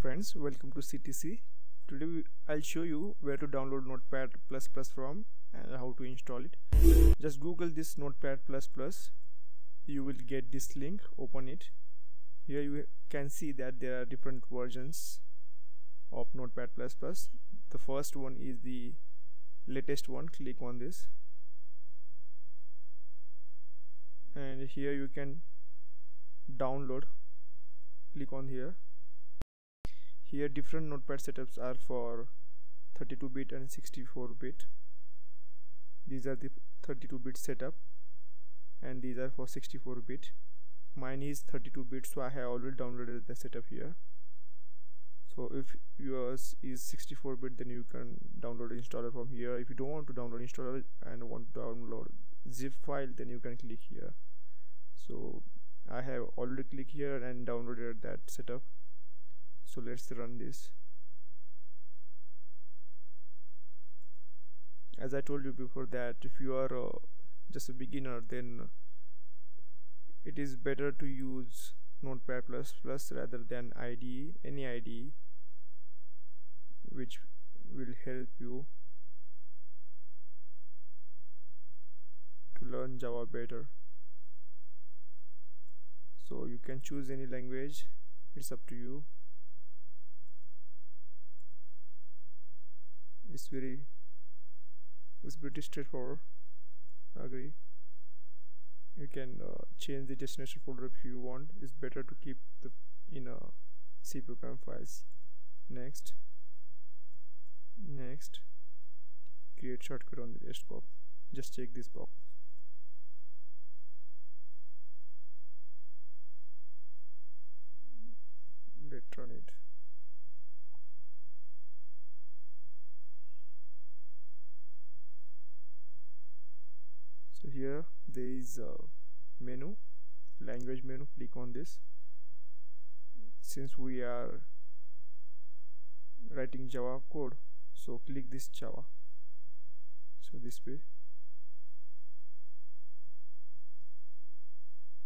friends welcome to CTC today I'll show you where to download notepad++ from and how to install it. Just google this notepad++ you will get this link open it. Here you can see that there are different versions of notepad++ the first one is the latest one click on this. And here you can download click on here here different notepad setups are for 32 bit and 64 bit. These are the 32 bit setup and these are for 64 bit. Mine is 32 bit so I have already downloaded the setup here. So if yours is 64 bit then you can download installer from here. If you don't want to download installer and want to download zip file then you can click here. So I have already clicked here and downloaded that setup so let's run this. As I told you before that if you are uh, just a beginner then it is better to use notepad plus plus rather than IDE any IDE which will help you to learn Java better. So you can choose any language it's up to you it's very it's pretty straightforward. Agree. You can uh, change the destination folder if you want. It's better to keep the in a C program files. Next. Next. Create shortcut on the desktop. Just check this box. Let's run it so here there is a menu language menu click on this. Since we are writing java code so click this java. So this way.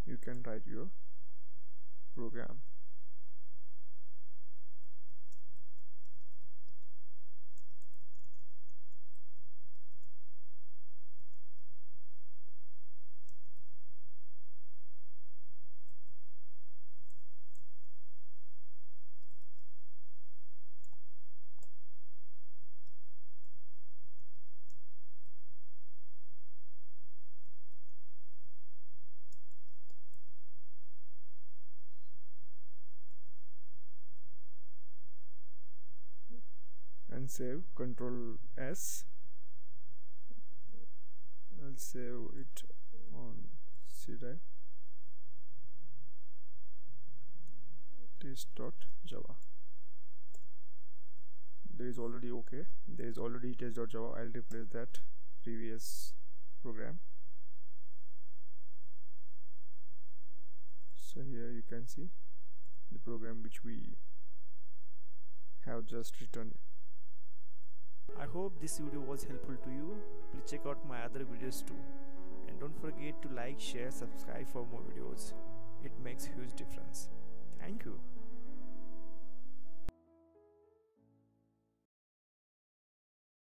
You can write your program and save control S. I'll save it on C drive test.java there is already okay. There is already test.java I'll replace that previous program. So here you can see the program which we have just written I hope this video was helpful to you. Please check out my other videos too. And don't forget to like, share, subscribe for more videos. It makes